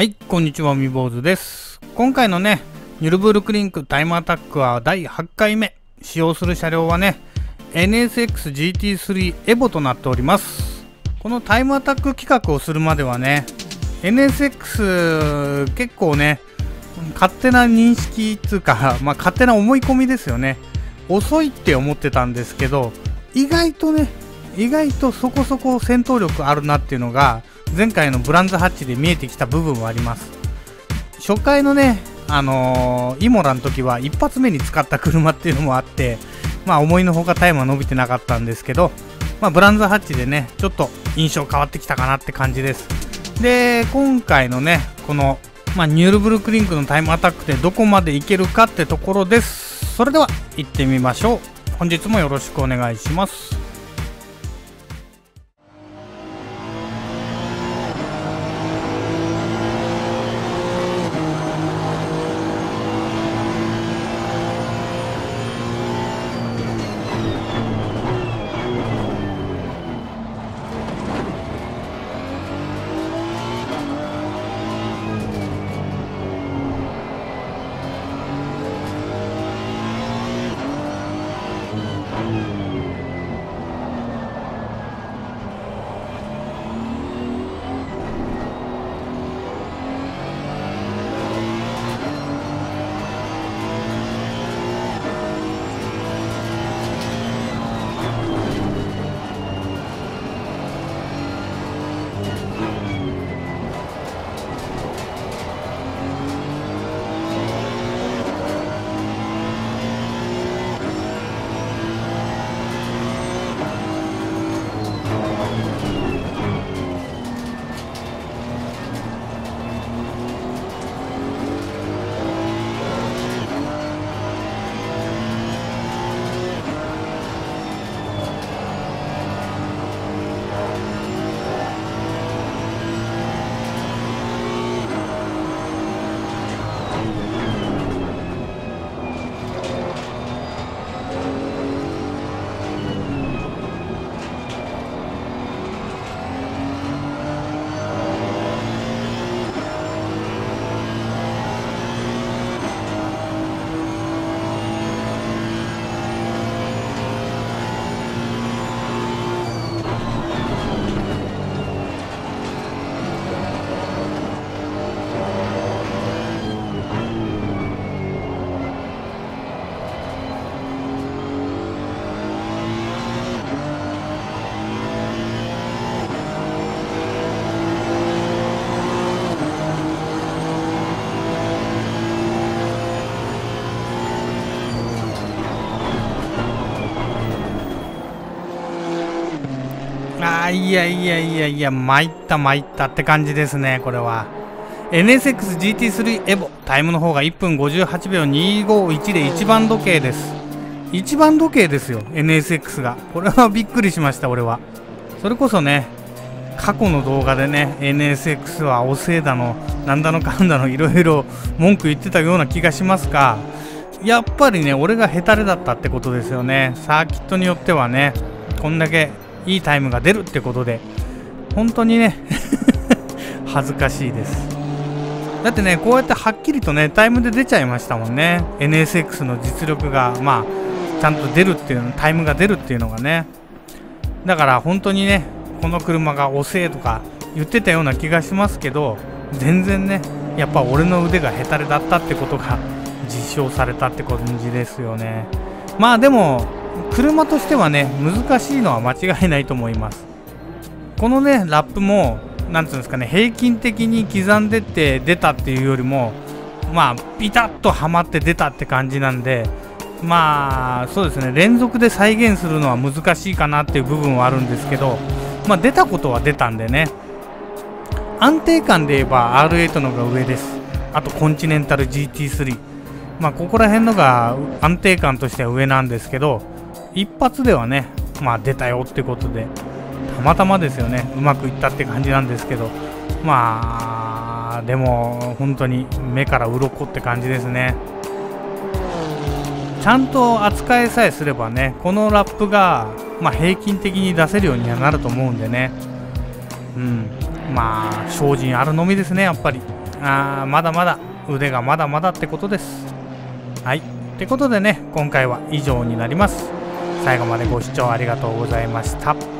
はい、こんにちは、み坊主です。今回のね、ニュルブルクリンクタイムアタックは第8回目。使用する車両はね、NSX-GT3 エボとなっております。このタイムアタック企画をするまではね、NSX 結構ね、勝手な認識っていうか、まあ、勝手な思い込みですよね。遅いって思ってたんですけど、意外とね、意外とそこそこ戦闘力あるなっていうのが、前回のブランズハッチで見えてきた部分はあります。初回のね、あのーイモラの時は一発目に使った車っていうのもあって、まあ思いのほかタイムは伸びてなかったんですけど、まあブランズハッチでね、ちょっと印象変わってきたかなって感じです。で、今回のね、この、まあ、ニュールブルクリンクのタイムアタックでどこまでいけるかってところです。それでは行ってみましょう。本日もよろしくお願いします。いやいやいやいや、参った参ったって感じですね、これは。NSX-GT3 エボ、タイムの方が1分58秒251で1番時計です。1番時計ですよ、NSX が。これはびっくりしました、俺は。それこそね、過去の動画でね、NSX は遅えだの、なんだのかんだの、いろいろ文句言ってたような気がしますが、やっぱりね、俺がヘタレだったってことですよね。サーキットによってはね、こんだけいいタイムが出るってことで、本当にね、恥ずかしいです。だってね、こうやってはっきりとね、タイムで出ちゃいましたもんね。NSX の実力が、まあ、ちゃんと出るっていうの、タイムが出るっていうのがね。だから本当にね、この車が遅えとか言ってたような気がしますけど、全然ね、やっぱ俺の腕がヘタレだったってことが実証されたって感じですよね。まあでも、車としてはね、難しいのは間違いないと思います。このね、ラップも、なんていうんですかね、平均的に刻んでって出たっていうよりも、まあ、ピタッとはまって出たって感じなんで、まあ、そうですね、連続で再現するのは難しいかなっていう部分はあるんですけど、まあ、出たことは出たんでね、安定感で言えば R8 のが上です。あと、コンチネンタル GT3。まあ、ここら辺のが安定感としては上なんですけど、一発ではね、まあ、出たよってことで、たまたまですよね、うまくいったって感じなんですけど、まあ、でも、本当に目から鱗って感じですね。ちゃんと扱いさえすればね、このラップが、まあ、平均的に出せるようにはなると思うんでね、うん、まあ、精進あるのみですね、やっぱり。あーまだまだ。腕がまだまだってことです。はい。ってことでね今回は以上になります。最後までご視聴ありがとうございました。